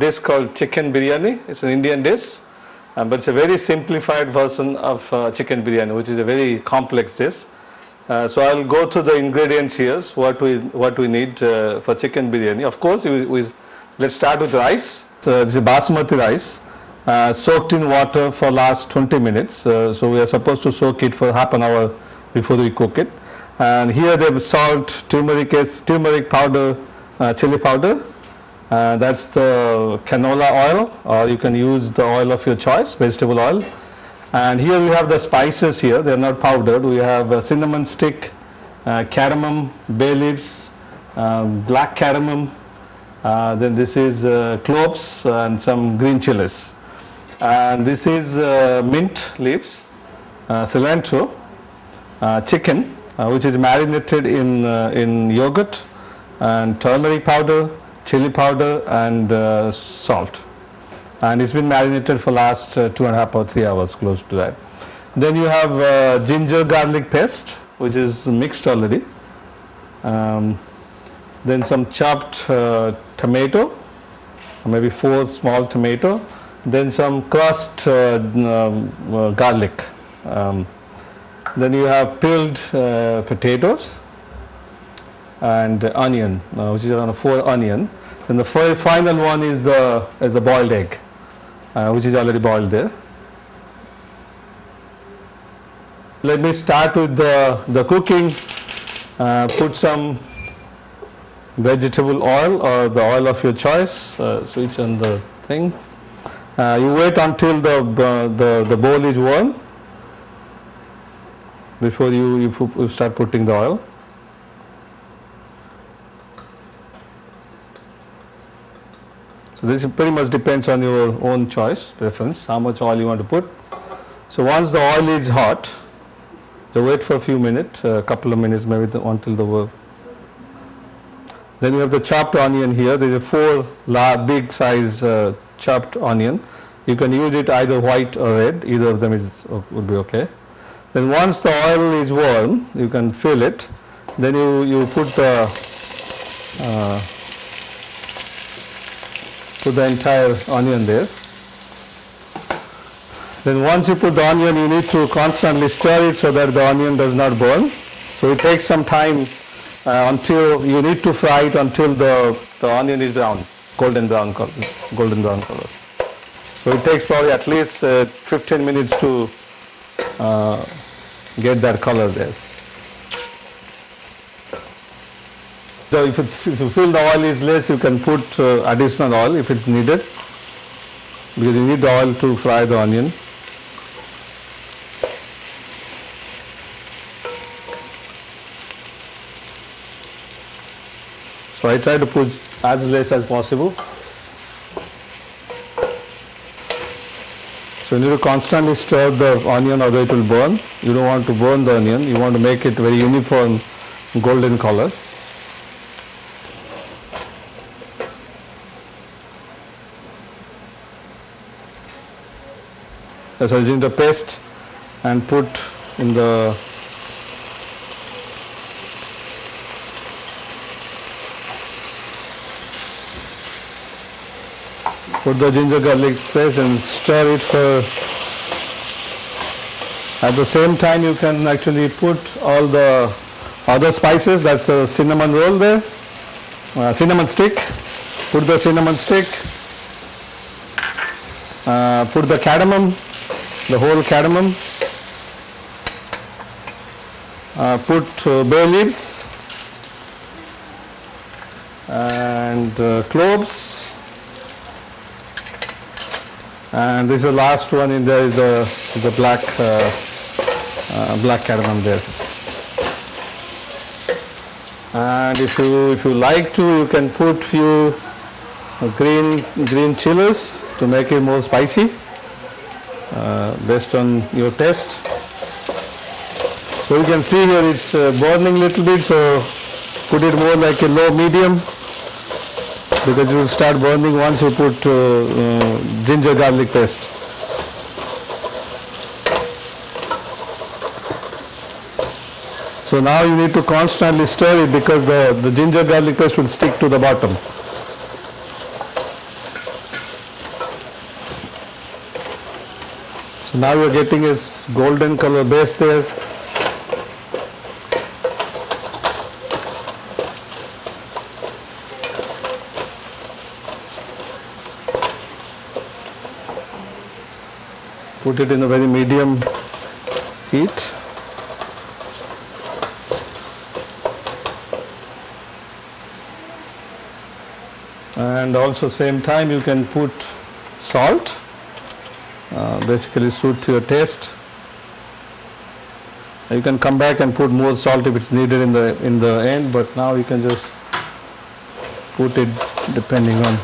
dish called chicken biryani. It's an Indian dish, uh, but it's a very simplified version of uh, chicken biryani, which is a very complex dish. Uh, so I'll go through the ingredients here, what we what we need uh, for chicken biryani. Of course, we, we, let's start with rice. So this is basmati rice, uh, soaked in water for last 20 minutes. Uh, so we are supposed to soak it for half an hour before we cook it. And here they have salt, turmeric, turmeric powder, chili powder. Uh, that's the canola oil, or you can use the oil of your choice, vegetable oil. And here we have the spices here, they are not powdered. We have cinnamon stick, uh, cardamom, bay leaves, um, black cardamom, uh, then this is uh, cloves and some green chilies. And this is uh, mint leaves, uh, cilantro, chicken, which is marinated in, in yogurt and turmeric powder, chili powder and uh, salt and it's been marinated for last uh, two and a half or three hours close to that. Then you have uh, ginger garlic paste which is mixed already. Um, then some chopped uh, tomato, maybe four small tomato. Then some crushed uh, um, uh, garlic. Um, then you have peeled uh, potatoes and onion, uh, which is around four onion. Then the final one is the is the boiled egg, uh, which is already boiled there. Let me start with the the cooking. Uh, put some vegetable oil or the oil of your choice. Uh, switch on the thing. Uh, you wait until the uh, the the bowl is warm before you, you you start putting the oil. So this pretty much depends on your own choice, preference, how much oil you want to put. So once the oil is hot, so wait for a few minutes, a couple of minutes maybe the, until the Then you have the chopped onion here. There is a four la- big size uh, chopped onion. You can use it either white or red. Either of them is would be okay. Then once the oil is warm, you can fill it. Then you you put the uh, put the entire onion there. Then once you put the onion, you need to constantly stir it so that the onion does not burn. So it takes some time uh, until you need to fry it until the, the onion is brown, golden brown color, golden brown color. So it takes probably at least uh, 15 minutes to uh, get that color there. So if, it, if you feel the oil is less, you can put uh, additional oil if it's needed because you need the oil to fry the onion. So I try to put as less as possible. So you need to constantly stir the onion or it will burn. You don't want to burn the onion, you want to make it very uniform golden color. So using the paste and put in the put the ginger garlic paste and stir it for at the same time you can actually put all the other spices that's the cinnamon roll there uh, cinnamon stick put the cinnamon stick uh, put the cardamom the whole cardamom. Uh, put uh, bay leaves and uh, cloves. And this is the last one in there is the, the black uh, uh, black cardamom there. And if you if you like to you can put few green green chilies to make it more spicy uh, based on your taste so you can see here it's uh, burning little bit so put it more like a low medium because it will start burning once you put uh, uh, ginger garlic paste. So now you need to constantly stir it because the, the ginger garlic paste will stick to the bottom. Now you're getting is golden color base there. Put it in a very medium heat. And also same time you can put salt uh, basically suit to your taste. You can come back and put more salt if it's needed in the in the end, but now you can just put it depending on.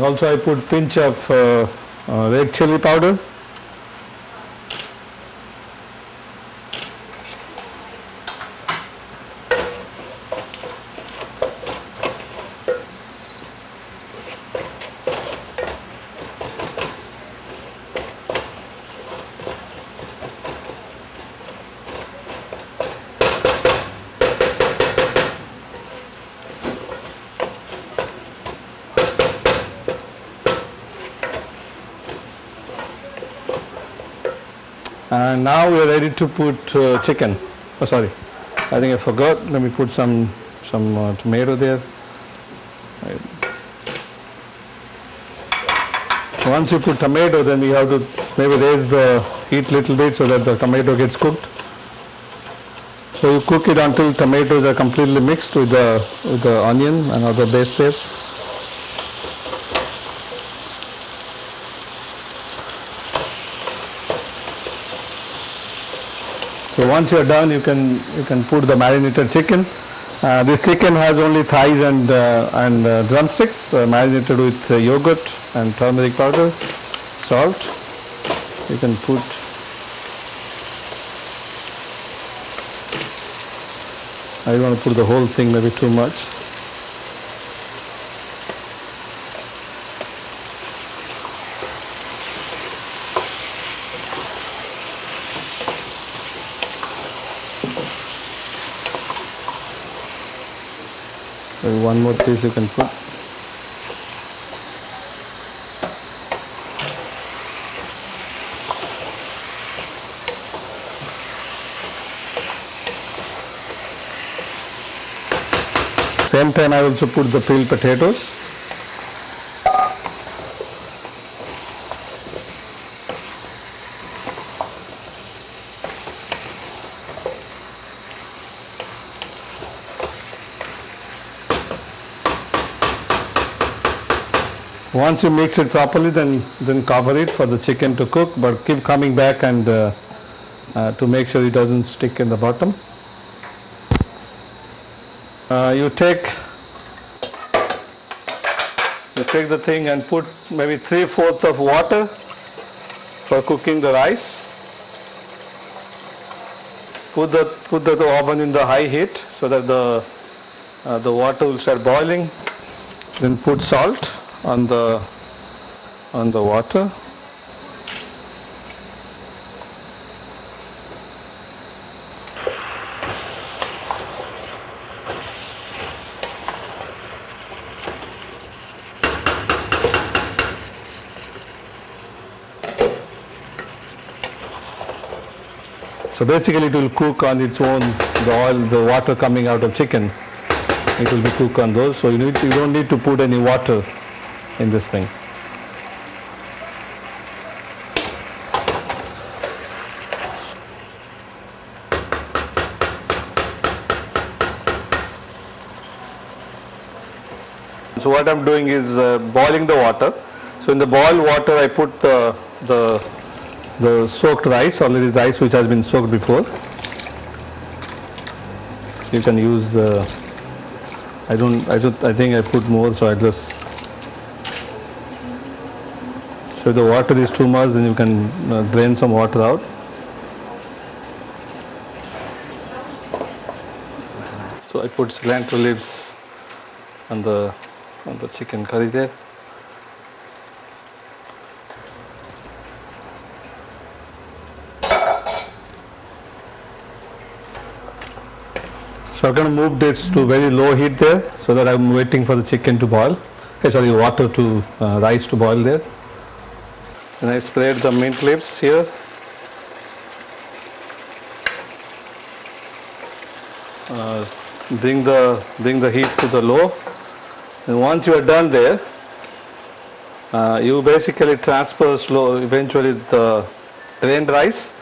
Also, I put pinch of uh, uh, red chili powder. And now we are ready to put uh, chicken. Oh, sorry, I think I forgot. Let me put some some uh, tomato there. Right. Once you put tomato, then you have to maybe raise the heat little bit so that the tomato gets cooked. So you cook it until tomatoes are completely mixed with the with the onion and other base there. So once you're done, you can you can put the marinated chicken. Uh, this chicken has only thighs and uh, and uh, drumsticks uh, marinated with uh, yogurt and turmeric powder, salt. You can put. I don't want to put the whole thing, maybe too much. One more piece you can put. Same time I also put the peeled potatoes. Once you mix it properly, then then cover it for the chicken to cook, but keep coming back and uh, uh, to make sure it doesn't stick in the bottom. Uh, you take you take the thing and put maybe three fourths of water for cooking the rice. Put the put the, oven in the high heat so that the uh, the water will start boiling. Then put salt on the on the water. So basically it will cook on its own, the oil, the water coming out of chicken, it will be cooked on those. So you, need, you don't need to put any water in this thing. So what I'm doing is uh, boiling the water. So in the boiled water I put the, the, the soaked rice, already rice which has been soaked before. You can use, uh, I don't, I don't, I think I put more so I just so if the water is too much, then you can uh, drain some water out. So I put cilantro leaves on the on the chicken curry there. So I'm going to move this to very low heat there so that I'm waiting for the chicken to boil. eh, sorry, water to uh, rice to boil there. And I spread the mint leaves here. Uh, bring the bring the heat to the low. And once you are done there, uh, you basically transfer slow eventually the drained rice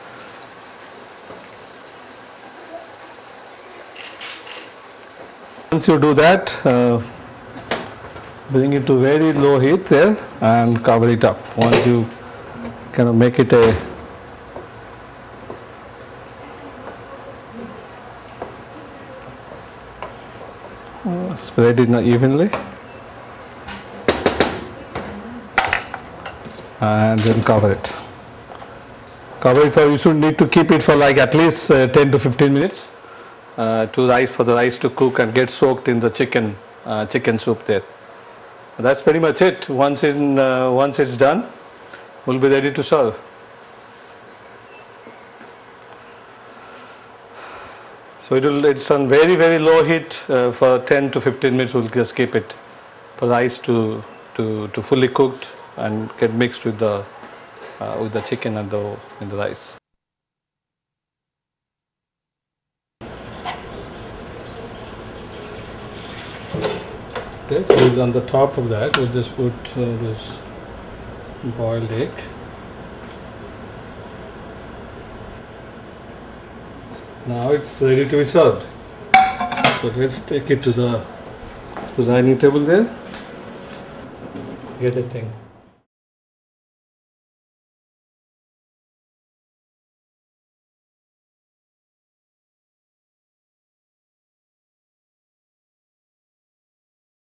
Once you do that, uh, bring it to very low heat there and cover it up. Once you kind of make it a spread it evenly and then cover it. Cover it for you should need to keep it for like at least uh, 10 to 15 minutes uh, to rice for the rice to cook and get soaked in the chicken uh, chicken soup there. That's pretty much it. Once in uh, once it's done, we'll be ready to serve. So it will, it's on very very low heat uh, for 10 to 15 minutes. We'll just keep it for the rice to to to fully cooked and get mixed with the uh, with the chicken and the in the rice. Okay, so on the top of that, we'll just put uh, this boiled egg. Now it's ready to be served. So let's take it to the, dining table there. Get a thing.